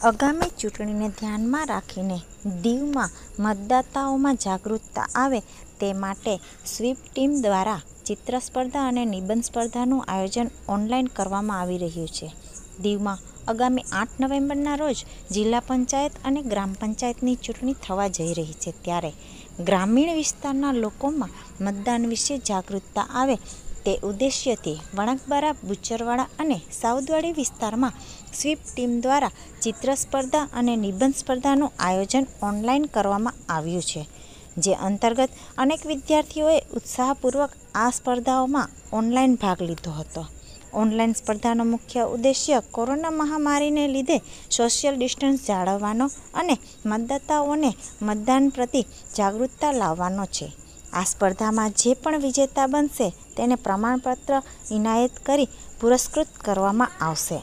આગામી ચૂંટણીને ધ્યાનમાં રાખીને દીવમાં મતદાતાઓમાં જાગૃતતા આવે તે માટે સ્વીપ ટીમ દ્વારા ચિત્ર સ્પર્ધા અને નિબંધ સ્પર્ધાનું આયોજન ઓનલાઈન કરવામાં આવી રહ્યું છે. દીવમાં આગામી આઠ નવેમ્બરના રોજ જિલ્લા પંચાયત અને ગ્રામ પંચાયતની ચૂંટણી થવા જઈ રહી છે. ત્યારે ગ્રામીણ વિસ્તારના લોકોમાં મતદાન વિશે જાગૃતતા આવે તે ઉદ્દેશ્યથી વણાકબારા, બુચરવાડા અને સાઉદવાડી વિસ્તારમાં સ્વીપ ટીમ દ્વારા ચિત્ર સ્પર્ધા અને નિબંધ સ્પર્ધાનું આયોજન ઓનલાઈન કરવામાં આવ્યું છે, જે અંતર્ગત અનેક વિદ્યાર્થીઓએ ઉત્સાહપૂર્વક આ સ્પર્ધાઓમાં ઓનલાઈન ભાગ લીધો હતો. ઓનલાઈન સ્પર્ધાનો મુખ્ય ઉદ્દેશ્ય કોરોના મહામારીને લીધે સોશિયલ ડિસ્ટન્સ જાળવવાનો અને મતદાતાઓને મતદાન પ્રતિ જાગૃતતા લાવવાનો છે. આ સ્પર્ધામાં જે પણ વિજેતા બનશે તેને પ્રમાણપત્ર ઇનાયત કરી પુરસ્કૃત કરવામાં આવશે.